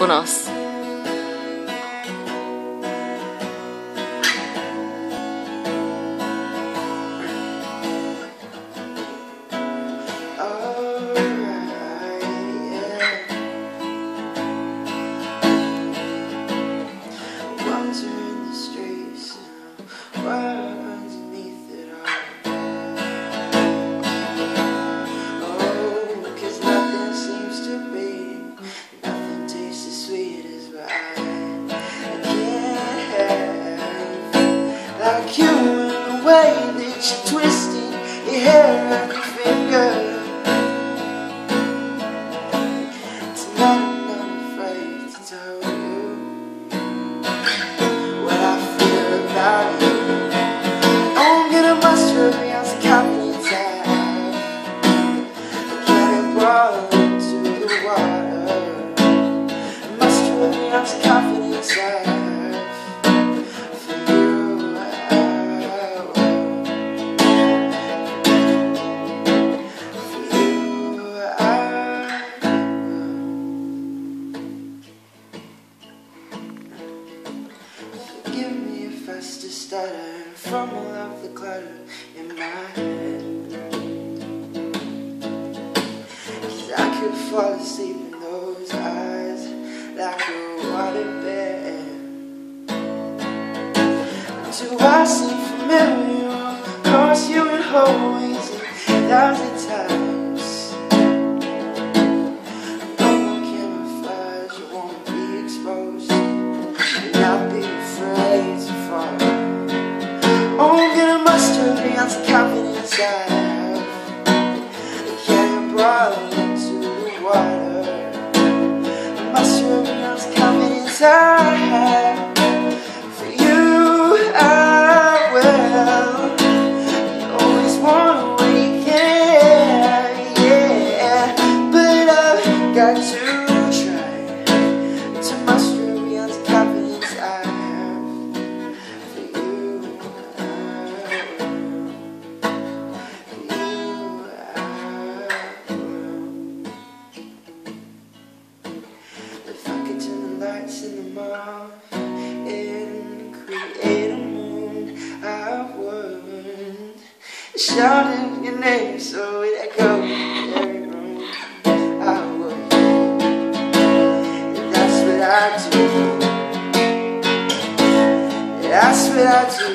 on you're twisting your hair on your finger. Tonight I'm not afraid to tell you what I feel about you. I'm gonna muster every ounce of confidence I have. I can't into the water. Muster every ounce of confidence I have. starts to stutter from all of the clutter in my head. Cause I could fall asleep in those eyes like a waterbed. Do I see familiar across you in hallways a thousand of confidence I have. I can't brought into water. Must of confidence I have lights in the and create a moon I would shout your name so it echoed every room. I would. And that's what I do. That's what I do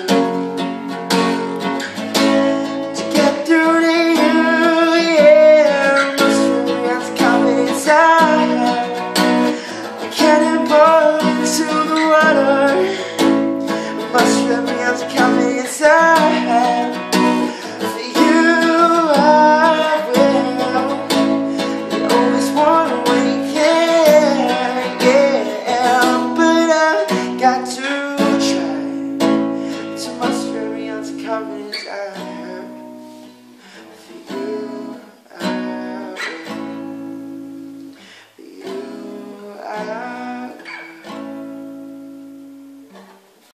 Must let me out to come inside